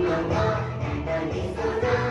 Oh, oh, oh, and the leaves go down.